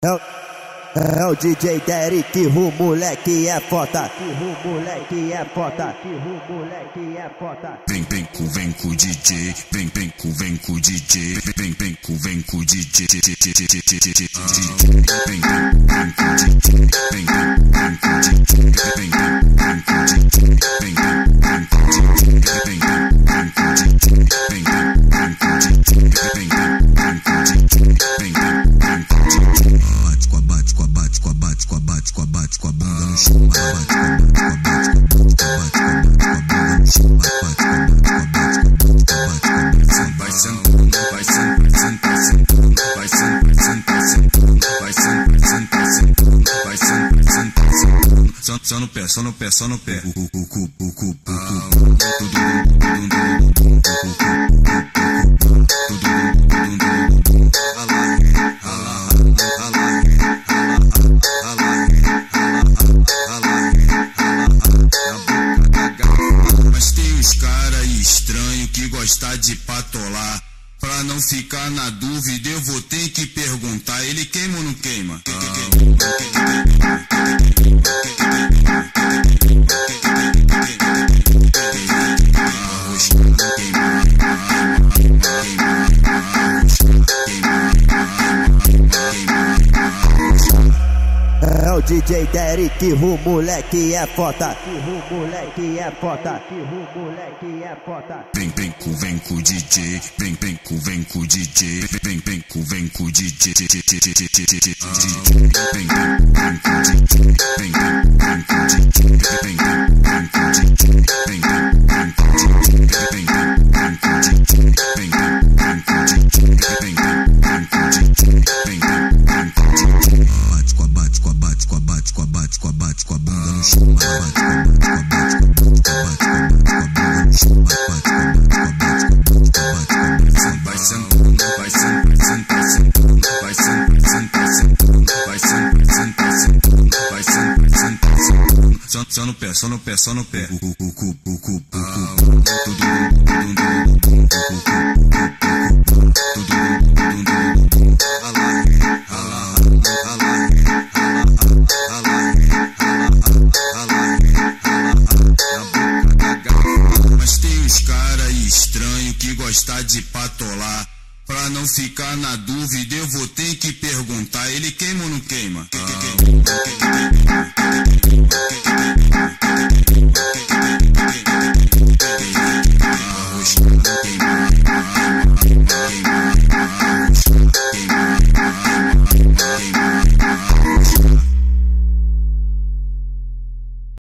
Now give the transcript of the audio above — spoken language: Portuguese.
É o, é o DJ Derek, o moleque é foda. O moleque é foda. O moleque é foda. Vem, vem com, vem com o DJ. Vem, vem com, vem com o DJ. Vem, vem com, vem com o DJ. Vem, vem, vem com o DJ. Vem, Só, no pé, só no pé, só no pé. O cu, o cu, o cu, o cu. Gosta de patolar. Pra não ficar na dúvida, eu vou ter que perguntar: ele queima ou não queima? É DJ Derek, o moleque é foda. O moleque é foda. O moleque é foda. Vem, vem com, vem com o DJ. Vem, vem com, vem com o DJ. Vem, vem com, vem com o DJ. Vem, vem, vem com o DJ. Vem, vem, vem com o DJ. Só, no pé, só no pé, só no pé. O cu, o cu, o cu, o cu. uns cara estranho que gosta de patolar. Pra não ficar na dúvida, eu vou ter que perguntar: ele queima ou não queima? Ah. ah